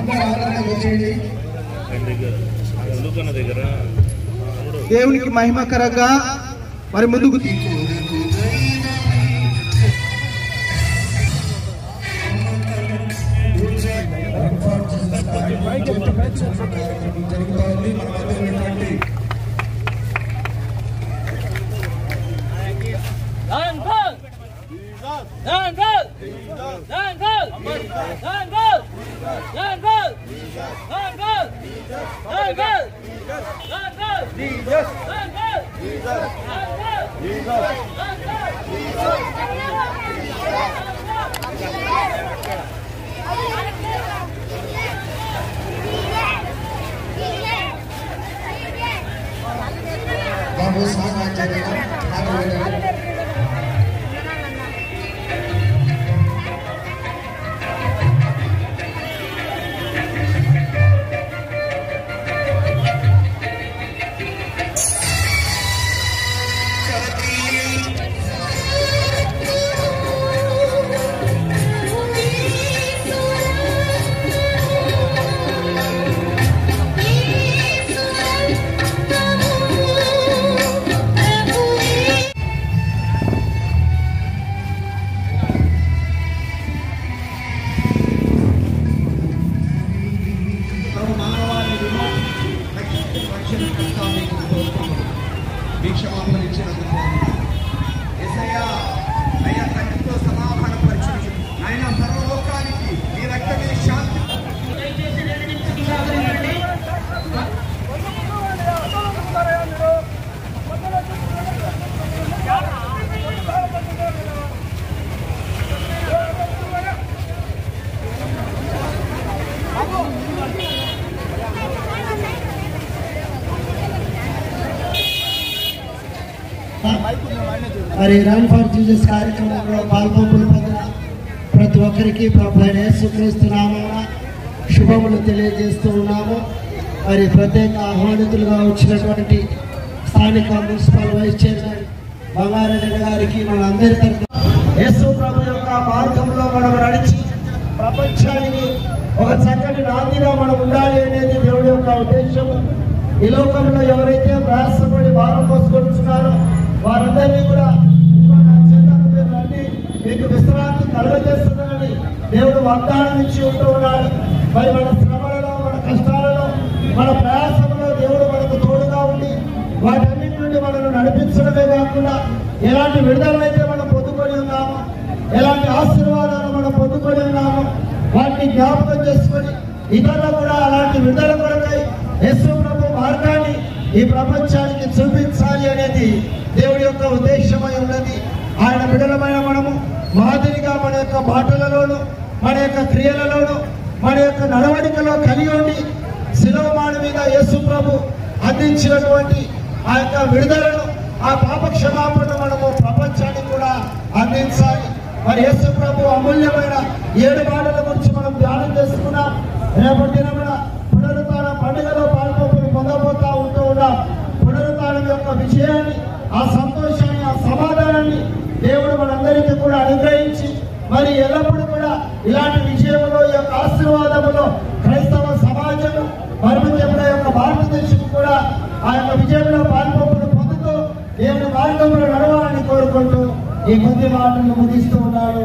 देव की దేవునికి మహిమకరంగా మరి ముందుకు Dangal! Dangal! Dangal! Vamos a la మరి రన్ ఫర్ జీజస్ కార్యక్రమంలో పాల్పొంపులు పొందిన ప్రతి ఒక్కరికి ప్రభుత్వ అయిన యేసుక్రీస్తు నామమున శుభములు తెలియజేస్తూ ఉన్నాము. మరి ప్రత్యేక ఆహ్వానితులుగా వచ్చినటువంటి స్థానిక మున్సిపల్ వైస్ చైర్మన్ బంగారెడ్డి గారికి మన అందరి తరఫున యేసు ప్రభు యొక్క మార్గంలో మనం నడిచి ప్రపంచానికి ఒక చక్కటి నాందిగా మనం ఉండాలి అనేది దేవుడి యొక్క ఉద్దేశం. ఈ లోకంలో ఎవరైతే ప్రయాసపడి భారం మోసుకొచ్చున్నారో వారందరినీ కూడా కలుగజేస్తుందని దేవుడు వాగ్దానం ఇచ్చి ఉంటూ ఉన్నాడు. మరి మన శ్రమలలో మన కష్టాలలో మన ప్రయాసంలో దేవుడు మనకు తోడుగా ఉండి వాటన్నిటి నుండి మనల్ని నడిపించడమే కాకుండా ఎలాంటి విడుదలైతే మనం పొందుకొని ఉన్నామో ఎలాంటి ఆశీర్వాదాలు మనం పొందుకొని ఉన్నామో వాటిని జ్ఞాపకం చేసుకొని ఇతరులు కూడా అలాంటి విడుదల కొరకై యశ్వ ప్రభు మార్గాన్ని ఈ ప్రపంచానికి చూపించాలి అనేది దేవుడి యొక్క ఉద్దేశమై ఉన్నది. ఆయన విడుదలమైన మనము మాదిరి యొక్క మాటలలోను మన యొక్క క్రియలలోను మన యొక్క నడవడికలో కలిగి ఉండి శిలవమాన మీద యేసు ప్రభు అందించినటువంటి ఆ యొక్క విడుదలను ఆ పాప క్షమాపణ మనము ప్రపంచానికి కూడా అందించాలి. మరి యేసు ప్రభు అమూల్యమైన ఏడు మాటల గురించి మనం ధ్యానం చేసుకున్నాం రేపటి మరి ఎల్లప్పుడూ కూడా ఇలాంటి విషయంలో ఈ యొక్క ఆశీర్వాదములో క్రైస్తవ సమాజం మరి యొక్క భారతదేశం కూడా ఆ యొక్క విజయంలో పాల్పొప్పులు పొందుతూ దేవుని మార్గంలో నడవాలని కోరుకుంటూ ఈ కొద్ది మాటలు ముగిస్తూ ఉన్నాడు